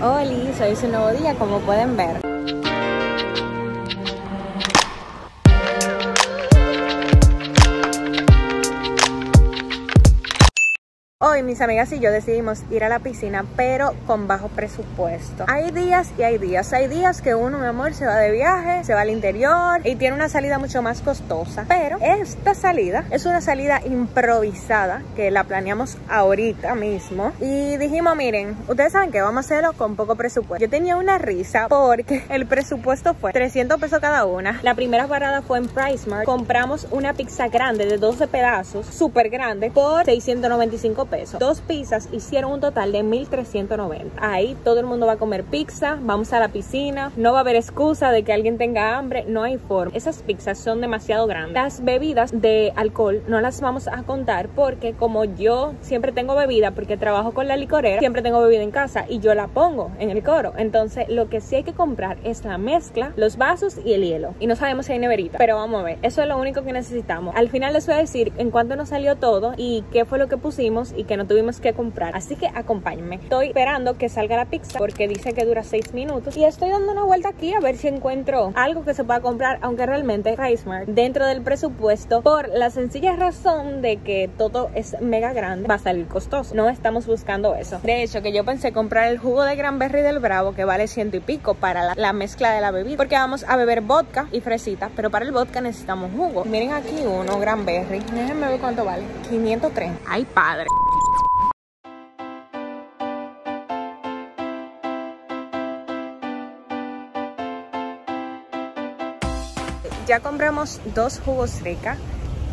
Hola, soy su nuevo día, como pueden ver. Hoy mis amigas y yo decidimos ir a la piscina, pero con bajo presupuesto. Hay días y hay días. Hay días que uno, mi amor, se va de viaje, se va al interior y tiene una salida mucho más costosa. Pero esta salida es una salida improvisada que la planeamos ahorita mismo. Y dijimos, miren, ustedes saben que vamos a hacerlo con poco presupuesto. Yo tenía una risa porque el presupuesto fue 300 pesos cada una. La primera parada fue en PriceMart. Compramos una pizza grande de 12 pedazos, súper grande, por 695 pesos. Dos pizzas hicieron un total de 1390. Ahí todo el mundo va a comer pizza, vamos a la piscina, no va a haber excusa de que alguien tenga hambre, no hay forma. Esas pizzas son demasiado grandes. Las bebidas de alcohol no las vamos a contar porque como yo siempre tengo bebida porque trabajo con la licorera, siempre tengo bebida en casa y yo la pongo en el coro. Entonces lo que sí hay que comprar es la mezcla, los vasos y el hielo. Y no sabemos si hay neverita, pero vamos a ver. Eso es lo único que necesitamos. Al final les voy a decir en cuánto nos salió todo y qué fue lo que pusimos y que no tuvimos que comprar. Así que acompáñenme. Estoy esperando que salga la pizza porque dice que dura 6 minutos. Y estoy dando una vuelta aquí a ver si encuentro algo que se pueda comprar, aunque realmente PriceMart dentro del presupuesto, por la sencilla razón de que todo es mega grande, va a salir costoso. No estamos buscando eso. De hecho, que yo pensé comprar el jugo de Granberry del Bravo que vale ciento y pico para la, la mezcla de la bebida. Porque vamos a beber vodka y fresita, pero para el vodka necesitamos jugo. Miren aquí uno, Granberry. Déjenme ver cuánto vale. 503. Ay, padre. Ya compramos dos jugos rica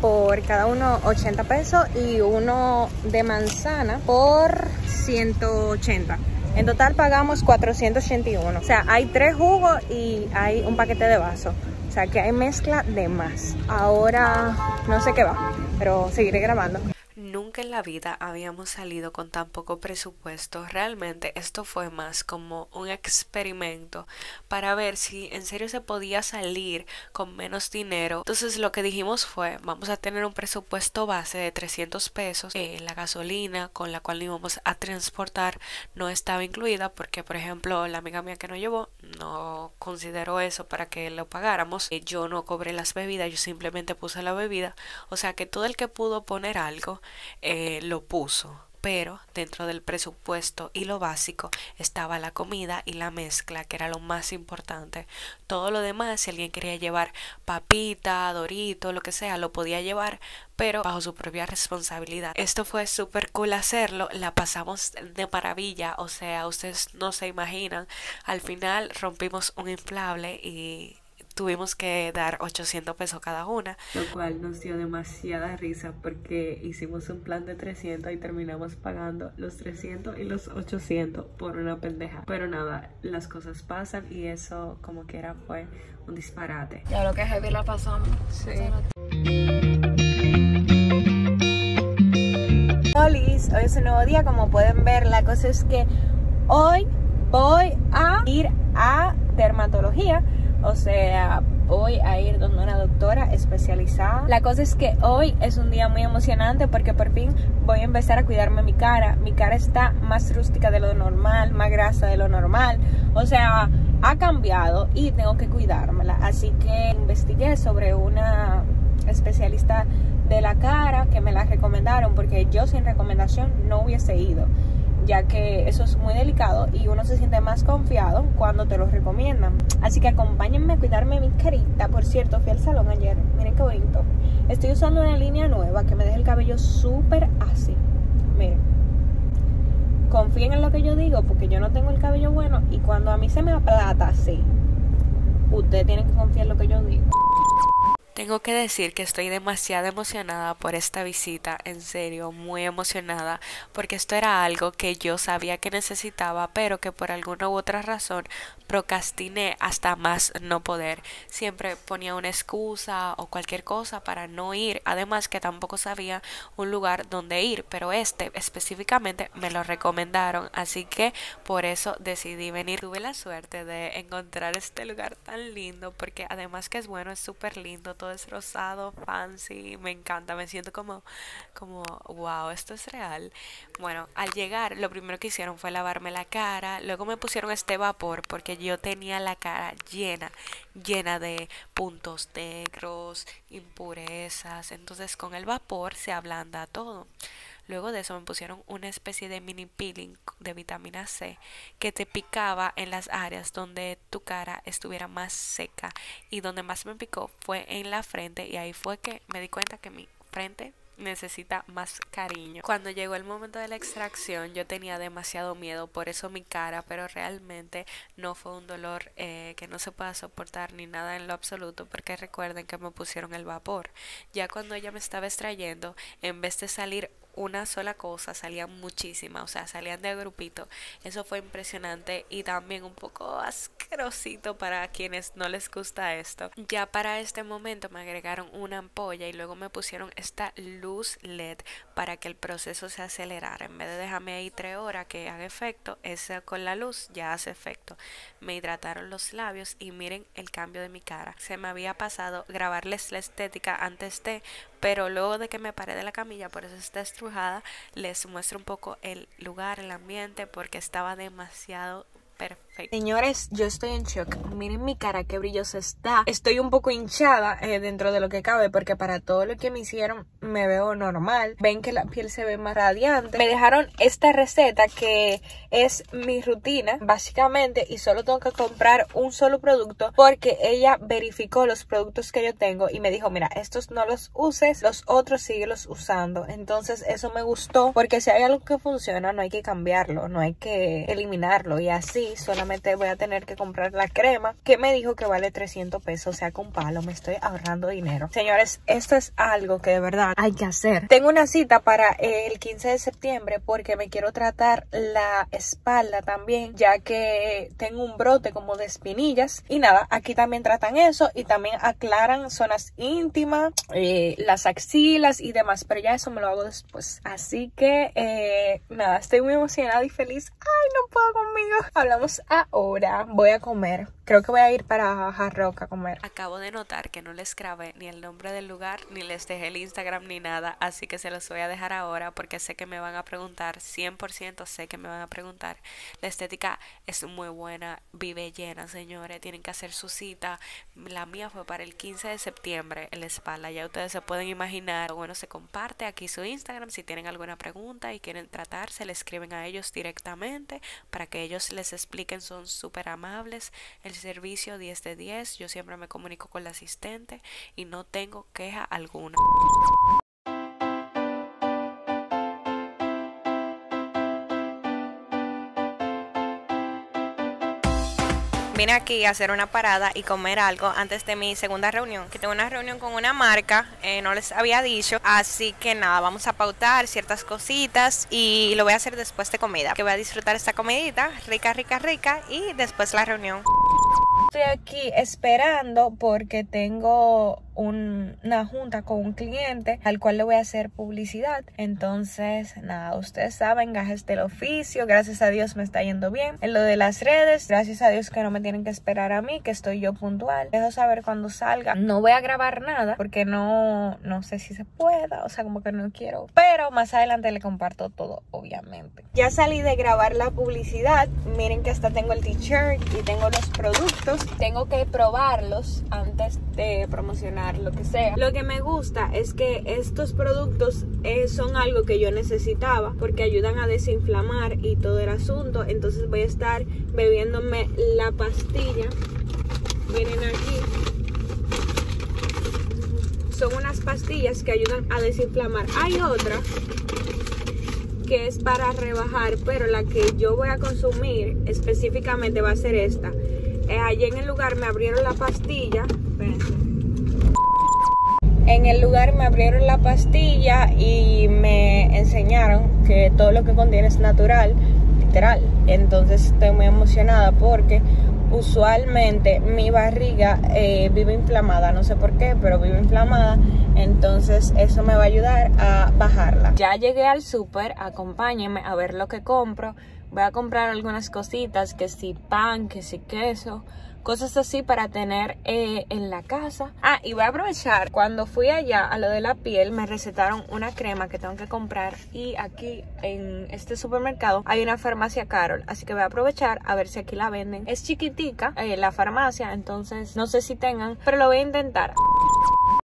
por cada uno 80 pesos y uno de manzana por 180. En total pagamos 481. O sea, hay tres jugos y hay un paquete de vaso. O sea, que hay mezcla de más. Ahora no sé qué va, pero seguiré grabando. Nunca en la vida habíamos salido con tan poco presupuesto. Realmente esto fue más como un experimento para ver si en serio se podía salir con menos dinero. Entonces lo que dijimos fue, vamos a tener un presupuesto base de 300 pesos. Eh, la gasolina con la cual íbamos a transportar no estaba incluida porque, por ejemplo, la amiga mía que nos llevó no consideró eso para que lo pagáramos. Eh, yo no cobré las bebidas, yo simplemente puse la bebida. O sea que todo el que pudo poner algo eh, lo puso pero dentro del presupuesto y lo básico estaba la comida y la mezcla, que era lo más importante. Todo lo demás, si alguien quería llevar papita, dorito, lo que sea, lo podía llevar, pero bajo su propia responsabilidad. Esto fue súper cool hacerlo, la pasamos de maravilla, o sea, ustedes no se imaginan. Al final rompimos un inflable y tuvimos que dar 800 pesos cada una. Lo cual nos dio demasiada risa porque hicimos un plan de 300 y terminamos pagando los 300 y los 800 por una pendeja. Pero nada, las cosas pasan y eso como que era fue un disparate. Ya lo que heavy la pasamos. Sí. Hola, hoy es un nuevo día, como pueden ver, la cosa es que hoy voy a ir a dermatología o sea, voy a ir donde una doctora especializada. La cosa es que hoy es un día muy emocionante porque por fin voy a empezar a cuidarme mi cara. Mi cara está más rústica de lo normal, más grasa de lo normal. O sea, ha cambiado y tengo que cuidármela. Así que investigué sobre una especialista de la cara que me la recomendaron porque yo sin recomendación no hubiese ido ya que eso es muy delicado y uno se siente más confiado cuando te lo recomiendan. Así que acompáñenme a cuidarme mi carita. Por cierto, fui al salón ayer. Miren qué bonito. Estoy usando una línea nueva que me deja el cabello súper así. Miren. Confíen en lo que yo digo porque yo no tengo el cabello bueno y cuando a mí se me aplata así, ustedes tienen que confiar en lo que yo digo. Tengo que decir que estoy demasiado emocionada por esta visita, en serio, muy emocionada, porque esto era algo que yo sabía que necesitaba, pero que por alguna u otra razón procrastiné hasta más no poder. Siempre ponía una excusa o cualquier cosa para no ir, además que tampoco sabía un lugar donde ir, pero este específicamente me lo recomendaron, así que por eso decidí venir. Tuve la suerte de encontrar este lugar tan lindo, porque además que es bueno, es súper lindo, es rosado, fancy, me encanta, me siento como, como, wow, esto es real. Bueno, al llegar, lo primero que hicieron fue lavarme la cara, luego me pusieron este vapor porque yo tenía la cara llena, llena de puntos negros, impurezas, entonces con el vapor se ablanda todo. Luego de eso me pusieron una especie de mini peeling de vitamina C que te picaba en las áreas donde tu cara estuviera más seca y donde más me picó fue en la frente y ahí fue que me di cuenta que mi frente necesita más cariño. Cuando llegó el momento de la extracción yo tenía demasiado miedo, por eso mi cara, pero realmente no fue un dolor eh, que no se pueda soportar ni nada en lo absoluto, porque recuerden que me pusieron el vapor. Ya cuando ella me estaba extrayendo, en vez de salir una sola cosa, salían muchísimas, o sea, salían de grupito. Eso fue impresionante y también un poco asquerosito para quienes no les gusta esto. Ya para este momento me agregaron una ampolla y luego me pusieron esta luz LED para que el proceso se acelerara. En vez de dejarme ahí tres horas que haga efecto, esa con la luz ya hace efecto. Me hidrataron los labios y miren el cambio de mi cara. Se me había pasado grabarles la estética antes de, pero luego de que me paré de la camilla, por eso está estrujada, les muestro un poco el lugar, el ambiente, porque estaba demasiado perfecto. Señores, yo estoy en shock. Miren mi cara, qué brillosa está. Estoy un poco hinchada eh, dentro de lo que cabe porque para todo lo que me hicieron me veo normal. Ven que la piel se ve más radiante. Me dejaron esta receta que es mi rutina básicamente y solo tengo que comprar un solo producto porque ella verificó los productos que yo tengo y me dijo, mira, estos no los uses, los otros síguelos usando. Entonces eso me gustó porque si hay algo que funciona no hay que cambiarlo, no hay que eliminarlo y así solamente voy a tener que comprar la crema que me dijo que vale 300 pesos, o sea, con palo me estoy ahorrando dinero. Señores, esto es algo que de verdad hay que hacer. Tengo una cita para el 15 de septiembre porque me quiero tratar la espalda también, ya que tengo un brote como de espinillas. Y nada, aquí también tratan eso y también aclaran zonas íntimas, eh, las axilas y demás, pero ya eso me lo hago después. Así que, eh, nada, estoy muy emocionada y feliz. Ay, no puedo conmigo. Hablamos ahora voy a comer. Creo que voy a ir para Jarroca a comer. Acabo de notar que no les grabé ni el nombre del lugar, ni les dejé el Instagram ni nada, así que se los voy a dejar ahora porque sé que me van a preguntar, 100% sé que me van a preguntar. La estética es muy buena, vive llena, señores, tienen que hacer su cita. La mía fue para el 15 de septiembre en la espalda, ya ustedes se pueden imaginar. Bueno, se comparte aquí su Instagram, si tienen alguna pregunta y quieren tratarse, le escriben a ellos directamente para que ellos les expliquen, son súper amables. El servicio 10 de 10. Yo siempre me comunico con la asistente y no tengo queja alguna. Vine aquí a hacer una parada y comer algo antes de mi segunda reunión, que tengo una reunión con una marca, eh, no les había dicho, así que nada, vamos a pautar ciertas cositas y lo voy a hacer después de comida, que voy a disfrutar esta comidita, rica, rica, rica, y después la reunión. Estoy aquí esperando porque tengo una junta con un cliente al cual le voy a hacer publicidad. Entonces, nada, ustedes saben, gajes del oficio. Gracias a Dios me está yendo bien. En lo de las redes, gracias a Dios que no me tienen que esperar a mí, que estoy yo puntual. Dejo saber cuando salga. No voy a grabar nada porque no, no sé si se pueda, o sea, como que no quiero. Pero más adelante le comparto todo, obviamente. Ya salí de grabar la publicidad. Miren que hasta tengo el t-shirt y tengo los productos. Tengo que probarlos antes de promocionar lo que sea. Lo que me gusta es que estos productos eh, son algo que yo necesitaba porque ayudan a desinflamar y todo el asunto. Entonces voy a estar bebiéndome la pastilla. Vienen aquí. Son unas pastillas que ayudan a desinflamar. Hay otra que es para rebajar, pero la que yo voy a consumir específicamente va a ser esta. Eh, allí en el lugar me abrieron la pastilla. En el lugar me abrieron la pastilla y me enseñaron que todo lo que contiene es natural, literal. Entonces estoy muy emocionada porque usualmente mi barriga eh, vive inflamada, no sé por qué, pero vive inflamada. Entonces eso me va a ayudar a bajarla. Ya llegué al súper, acompáñenme a ver lo que compro. Voy a comprar algunas cositas, que si pan, que si queso cosas así para tener eh, en la casa. Ah, y voy a aprovechar, cuando fui allá a lo de la piel, me recetaron una crema que tengo que comprar y aquí en este supermercado hay una farmacia Carol, así que voy a aprovechar a ver si aquí la venden. Es chiquitica eh, la farmacia, entonces no sé si tengan, pero lo voy a intentar.